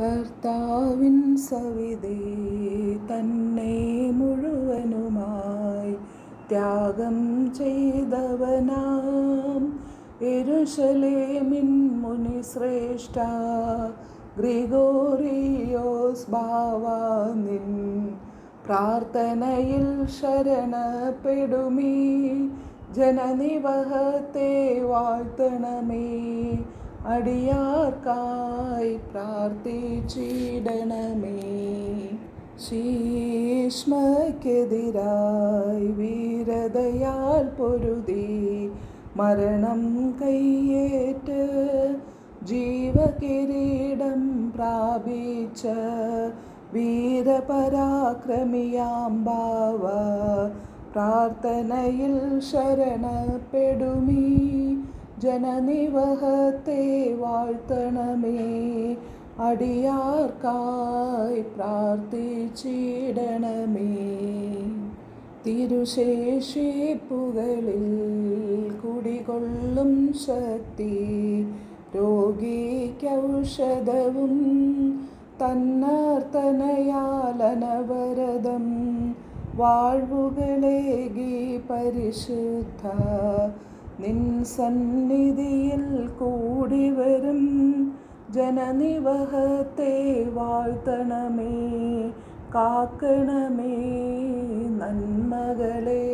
കർത്താവിൻ സവിതേ തന്നെ മുഴുവനുമായി ത്യാഗം ചെയ്തവനാം. എരുശലേമിൻ മുനി ശ്രേഷ്ഠ ഗ്രിഗോറിയോസ് ഭാവാനിൻ നിൻ പ്രാർത്ഥനയിൽ ശരണപ്പെടുമീ. ജനനിവഹത്തെ വാഴ്ത്തണമേ. അടിയാർക്കായി പ്രാർത്ഥിച്ചിടണമേ. ശീഷ്മക്കെതിരായി വീരതയാൽ പൊരുതി മരണം കയ്യേറ്റ് ജീവകിരീടം പ്രാപിച്ച വീരപരാക്രമിയാമ്പാവ പ്രാർത്ഥനയിൽ ശരണപ്പെടുമീ. ജനനിവഹത്തെ വാഴ്ത്തണമേ. അടിയാർക്കായി പ്രാർത്ഥിച്ചിടണമേ. തിരുശേഷിപ്പുകളിൽ കുടികൊള്ളും ശക്തി രോഗിക്കൗഷധവും തന്നർത്തനയാലനവരതം വാഴ്വുകളേകി പരിശുദ്ധ നിൻ സന്നിധിയിൽ കൂടി വരും ജനനിവഹത്തെ വാഴ്ത്തണമേ കാക്കണമേ നന്മകളെ